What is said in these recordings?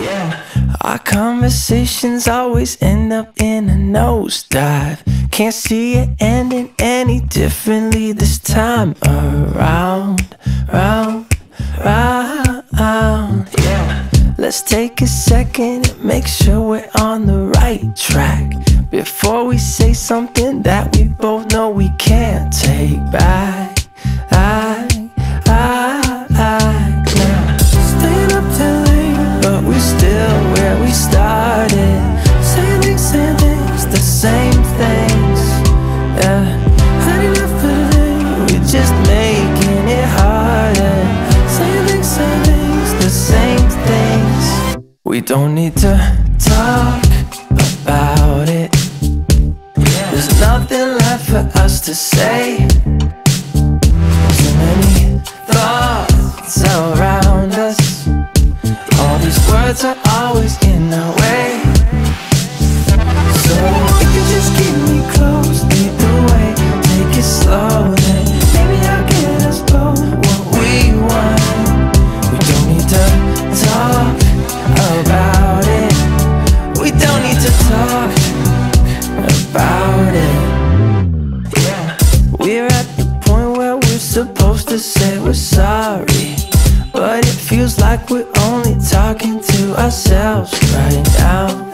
Yeah. Our conversations always end up in a nosedive. Can't see it ending any differently this time around, round, round. Yeah. Let's take a second and make sure we're on the right track. Before we say something that we both know we can't take back. I, don't need to talk about it. There's nothing left for us to say. Too many thoughts around us. All these words are always in our way. So if you just keep me close, lead the way, take it slow, supposed to say we're sorry. But it feels like we're only talking to ourselves right now.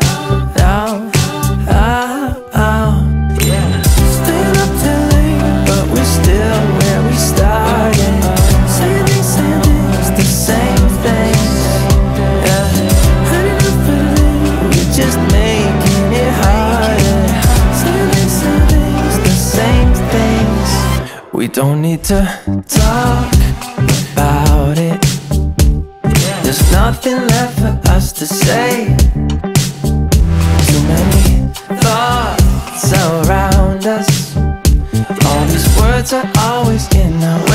We don't need to talk about it. There's nothing left for us to say. Too many thoughts around us. All these words are always in our way.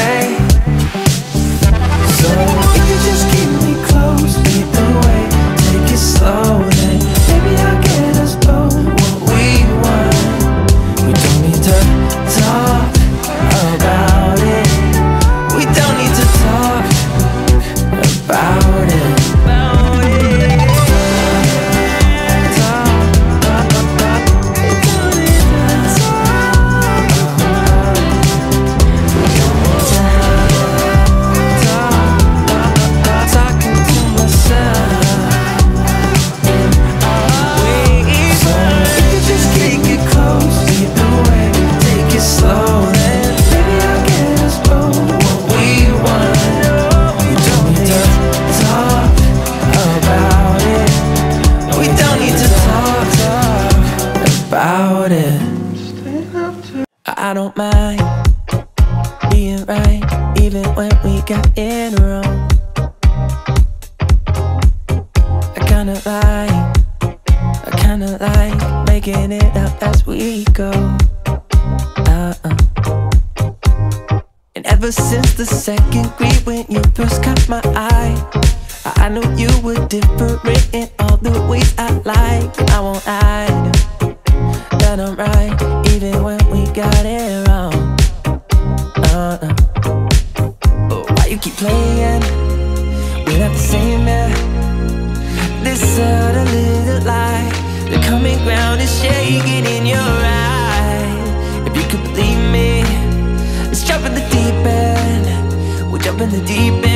I don't mind being right, even when we got it wrong. I kinda like, I kinda like making it up as we go. Uh-uh. And ever since the second grade, when you first caught my eye, I knew you were different in all the ways I like. I won't keep playing We're not the same, man. This subtle little lie The common ground is shaking in your eyes. If you could believe me Let's jump in the deep end We'll jump in the deep end